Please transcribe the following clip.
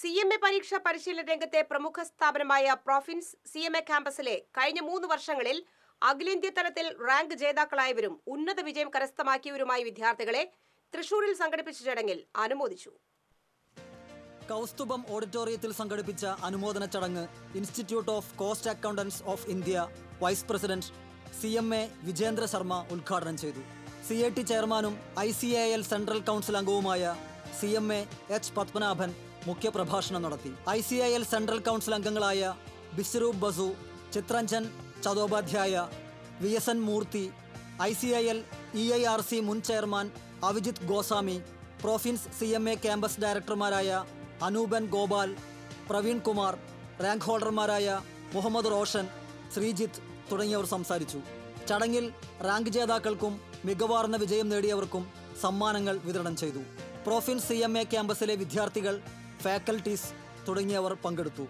C M A പരീക്ഷാ പരിശീലന രംഗത്തെ പ്രമുഖ സ്ഥാപനമായ പ്രോഫിൻസ് സി എം എ ക്യാമ്പസിലെ കഴിഞ്ഞ മൂന്ന് വർഷങ്ങളിൽ അഖിലേന്ത്യാ തലത്തിൽ റാങ്ക് ജേതാക്കളായവരും ഉന്നത വിജയം കരസ്ഥമാക്കിയവരുമായ വിദ്യാർത്ഥികളെ തൃശൂരിൽ സംഘടിപ്പിച്ച ചടങ്ങിൽ അനുമോദിച്ചു. കൗസ്തുഭം ഓഡിറ്റോറിയത്തിൽ സംഘടിപ്പിച്ച അനുമോദന ചടങ്ങ് institute of cost accountants of India vice president C M A Vijendra Sharma ഉദ്ഘാടനം ചെയ്തു. സി എ ടി ചെയർമാനും I C A L central council അംഗവുമായ C M A H Padmanabhan മുഖ്യപ്രഭാഷണം നടത്തി. I C I L central council അംഗങ്ങളായ Biswarup Basu Chittaranjan Chattopadhyay V S N Murthy I C I L E I R C മുൻ chairman Avijit Goswami പ്രൊഫിൻസ് C M A campus ഡയറക്ടർമാരായ അനൂപൻ Gopal Praveen Kumar rank ഹോൾഡർമാരായ മുഹമ്മദ് റോഷൻ ശ്രീജിത്ത് തുടങ്ങിയവർ സംസാരിച്ചു. ചടങ്ങിൽ rank ജേതാക്കൾക്കും മികവാർന്ന വിജയം നേടിയവർക്കും സമ്മാനങ്ങൾ വിതരണം ചെയ്തു. പ്രൊഫിൻസ് സി എം എ ക്യാമ്പസിലെ വിദ്യാർത്ഥികൾ ഫാക്കൽറ്റീസ് തുടങ്ങിയവർ പങ്കെടുത്തു.